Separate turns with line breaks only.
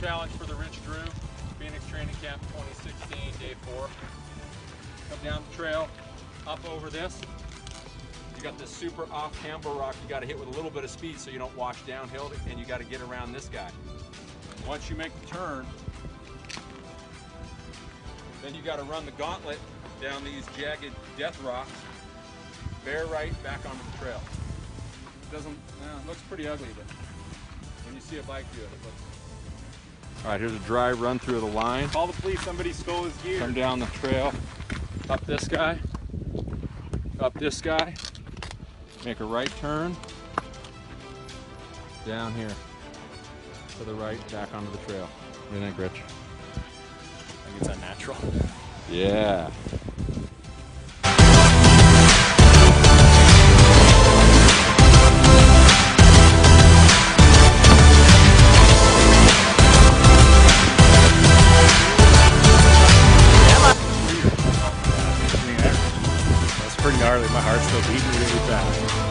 Drew, Phoenix Training Camp 2016, day four. Come down the trail, up over this. You got this super off camber rock you got to hit with a little bit of speed so you don't wash downhill, and you got to get around this guy. Once you make the turn, then you got to run the gauntlet down these jagged death rocks, bear right back onto the trail. It doesn't, uh, it looks pretty ugly, but when you see a bike do it, it looks. All right, here's a dry run through the line.
Call the police, somebody stole his gear.
Come down the trail, up this guy, up this guy, make a right turn, down here, to the right, back onto the trail. What do you think, Rich?
I think it's unnatural.
Yeah.
Gnarly. My heart's still beating really fast.